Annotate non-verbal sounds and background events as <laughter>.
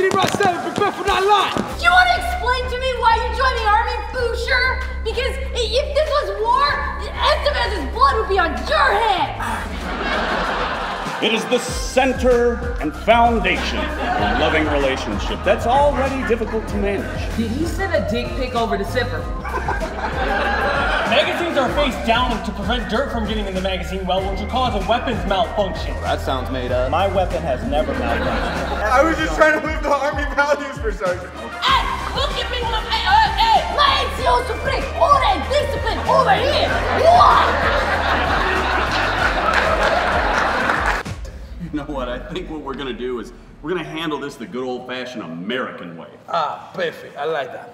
3 by 7, prepare for that line. Do you want to explain to me why you joined the army, Boucher? Because if this was war, Esteban's blood would be on your hands. <sighs> It is the center and foundation of a loving relationship that's already difficult to manage. Did he send a dick pic over the zipper? <laughs> Magazines are face down to prevent dirt from getting in the magazine well, which will cause a weapons malfunction. That sounds made up. My weapon has never malfunctioned. I was just trying to live the army values for Sergeant. Hey, look at me when I'm. Hey, uh, hey, my NCO Supreme, order and discipline over here. What? <laughs> You know what? I think what we're gonna do is we're gonna handle this the good old fashioned American way. Ah, perfect. I like that.